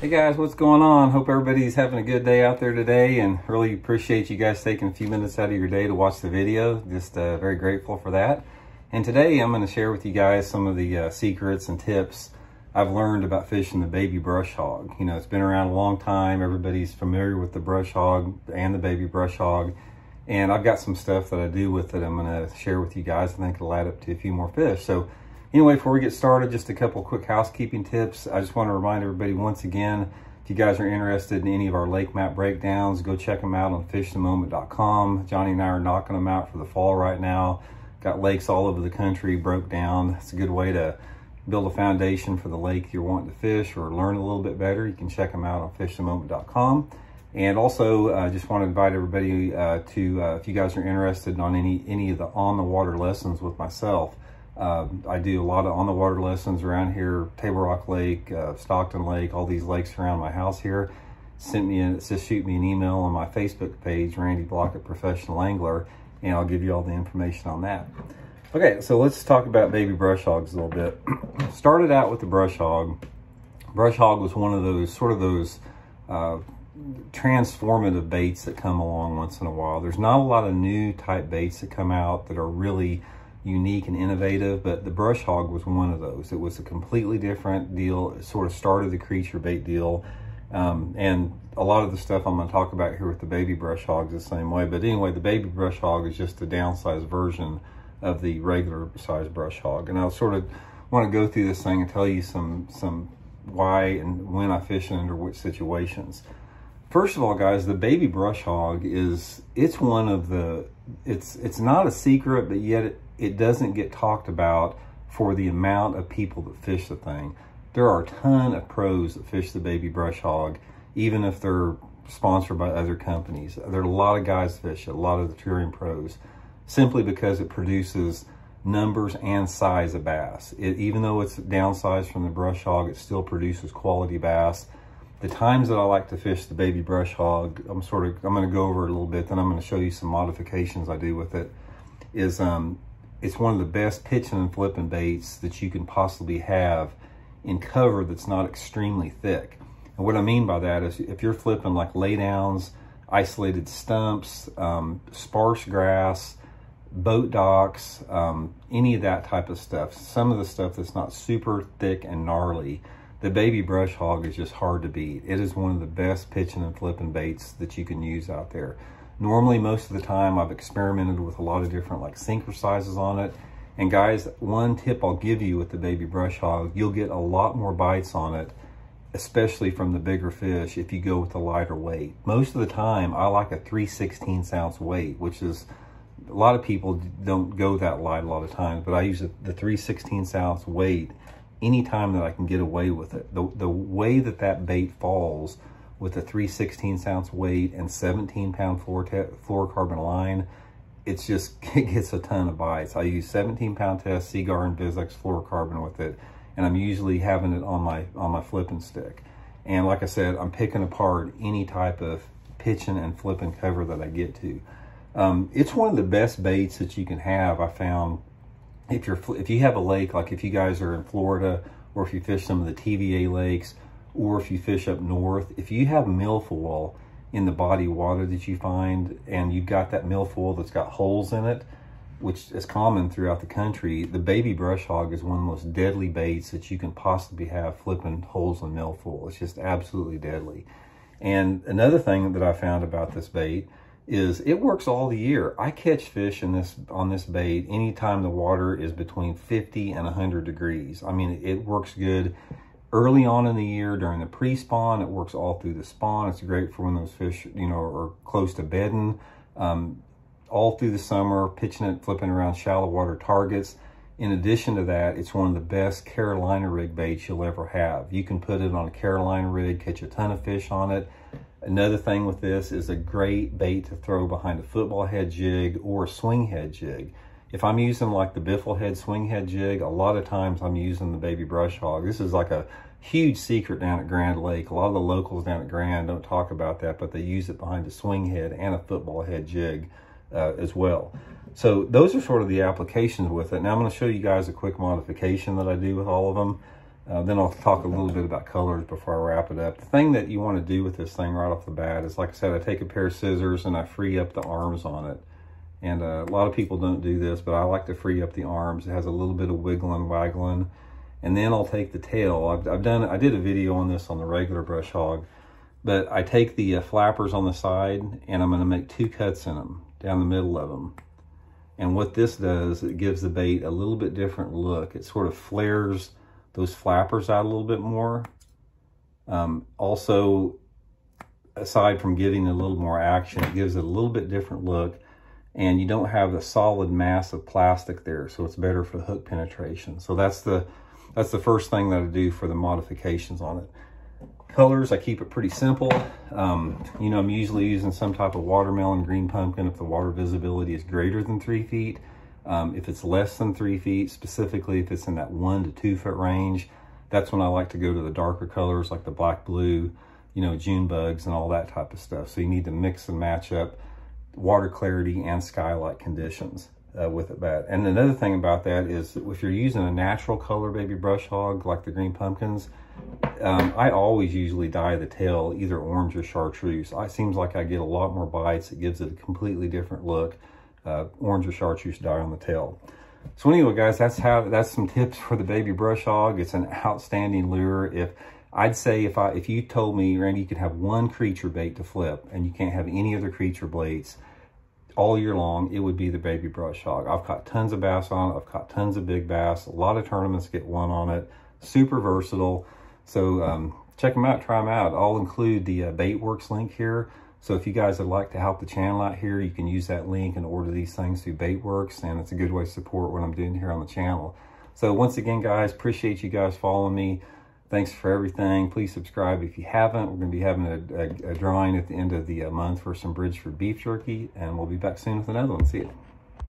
Hey guys, what's going on? Hope everybody's having a good day out there today and really appreciate you guys taking a few minutes out of your day to watch the video. Just uh, very grateful for that. And today I'm going to share with you guys some of the uh, secrets and tips I've learned about fishing the baby brush hog. You know, it's been around a long time. Everybody's familiar with the brush hog and the baby brush hog. And I've got some stuff that I do with it I'm going to share with you guys. I think it'll add up to a few more fish. So Anyway, before we get started, just a couple quick housekeeping tips. I just want to remind everybody once again, if you guys are interested in any of our lake map breakdowns, go check them out on fishthemoment.com. Johnny and I are knocking them out for the fall right now. Got lakes all over the country broke down. It's a good way to build a foundation for the lake you're wanting to fish or learn a little bit better. You can check them out on fishthemoment.com. And also, I uh, just want to invite everybody uh, to, uh, if you guys are interested on any, any of the on-the-water lessons with myself, uh, I do a lot of on-the-water lessons around here, Table Rock Lake, uh, Stockton Lake, all these lakes around my house here. Send me, a, just shoot me an email on my Facebook page, Randy Blaukat Professional Angler, and I'll give you all the information on that. Okay, so let's talk about baby brush hogs a little bit. Started out with the brush hog. Brush hog was one of those, sort of those uh, transformative baits that come along once in a while. There's not a lot of new type baits that come out that are really unique and innovative, but the brush hog was one of those. It was a completely different deal. Sort of started the creature bait deal. Um, and a lot of the stuff I'm going to talk about here with the baby brush hog is the same way. But anyway, the baby brush hog is just a downsized version of the regular size brush hog. And I'll sort of want to go through this thing and tell you some, some why and when I fish and under which situations. First of all, guys, the baby brush hog is, it's one of the, it's, it's not a secret, but yet it, it doesn't get talked about for the amount of people that fish the thing. There are a ton of pros that fish the baby brush hog, even if they're sponsored by other companies. There are a lot of guys fish it, a lot of the touring pros, simply because it produces numbers and size of bass. It, even though it's downsized from the brush hog, it still produces quality bass. The times that I like to fish the baby brush hog, I'm sort of, I'm going to go over a little bit, then I'm going to show you some modifications I do with it, is um, it's one of the best pitching and flipping baits that you can possibly have in cover that's not extremely thick. And what I mean by that is if you're flipping like laydowns, isolated stumps, um, sparse grass, boat docks, um, any of that type of stuff, some of the stuff that's not super thick and gnarly, the baby brush hog is just hard to beat. It is one of the best pitching and flipping baits that you can use out there. Normally, most of the time, I've experimented with a lot of different like sinker sizes on it. And guys, one tip I'll give you with the baby brush hog, you'll get a lot more bites on it, especially from the bigger fish if you go with a lighter weight. Most of the time, I like a 3 16 ounce weight, which is, a lot of people don't go that light a lot of times, but I use the 3 16 ounce weight anytime that I can get away with it. The, the way that that bait falls with a 3 16 ounce weight and 17 pound fluorocarbon line, it's just, it gets a ton of bites. I use 17 pound test Seaguar InvizX fluorocarbon with it, and I'm usually having it on my, on my flipping stick. And like I said, I'm picking apart any type of pitching and flipping cover that I get to. Um, it's one of the best baits that you can have, I found, if you're if you have a lake, like if you guys are in Florida, or if you fish some of the TVA lakes, or if you fish up north, if you have milfoil in the body water that you find and you've got that milfoil that's got holes in it, which is common throughout the country, the baby brush hog is one of the most deadly baits that you can possibly have flipping holes in milfoil. It's just absolutely deadly. And another thing that I found about this bait is it works all the year. I catch fish in this on this bait anytime the water is between 50 and 100 degrees. I mean, it works good early on in the year during the pre-spawn. It works all through the spawn. It's great for when those fish, you know, are close to bedding. Um, all through the summer, pitching it, flipping around shallow water targets. In addition to that, it's one of the best Carolina rig baits you'll ever have. You can put it on a Carolina rig, catch a ton of fish on it. Another thing with this is a great bait to throw behind a football head jig or a swing head jig. If I'm using like the biffle head swing head jig, a lot of times I'm using the baby brush hog. This is like a huge secret down at Grand Lake. A lot of the locals down at Grand don't talk about that, but they use it behind a swing head and a football head jig uh, as well. So those are sort of the applications with it. Now I'm going to show you guys a quick modification that I do with all of them. Uh, then I'll talk a little bit about colors before I wrap it up. The thing that you want to do with this thing right off the bat is, like I said, I take a pair of scissors and I free up the arms on it. And uh, a lot of people don't do this, but I like to free up the arms. It has a little bit of wiggling, waggling. And then I'll take the tail. I've, I've done, I did a video on this on the regular brush hog, but I take the uh, flappers on the side and I'm gonna make two cuts in them, down the middle of them. And what this does, it gives the bait a little bit different look. It sort of flares those flappers out a little bit more. Um, also, aside from giving a little more action, it gives it a little bit different look and you don't have a solid mass of plastic there, so it's better for hook penetration. So that's the that's the first thing that I do for the modifications on it. Colors, I keep it pretty simple. Um, you know, I'm usually using some type of watermelon green pumpkin if the water visibility is greater than three feet. Um, if it's less than three feet, specifically if it's in that one to two foot range, that's when I like to go to the darker colors like the black blue, you know, June bugs and all that type of stuff. So you need to mix and match up water clarity and skylight conditions uh, with it bat. And another thing about that is if you're using a natural color baby brush hog like the green pumpkins, um, I always usually dye the tail either orange or chartreuse. It seems like I get a lot more bites. It gives it a completely different look uh, orange or chartreuse dye on the tail. So anyway, guys, that's how that's some tips for the baby brush hog. It's an outstanding lure. If I'd say if I if you told me, Randy, you could have one creature bait to flip and you can't have any other creature baits all year long, it would be the baby brush hog. I've caught tons of bass on it. I've caught tons of big bass. A lot of tournaments get one on it. Super versatile. So um, check them out, try them out. I'll include the uh, Baitwrx link here. So if you guys would like to help the channel out here, you can use that link and order these things through Baitwrx, and it's a good way to support what I'm doing here on the channel. So once again, guys, appreciate you guys following me. Thanks for everything. Please subscribe if you haven't. We're going to be having a, a, a drawing at the end of the uh, month for some Bridgford beef jerky, and we'll be back soon with another one. See you.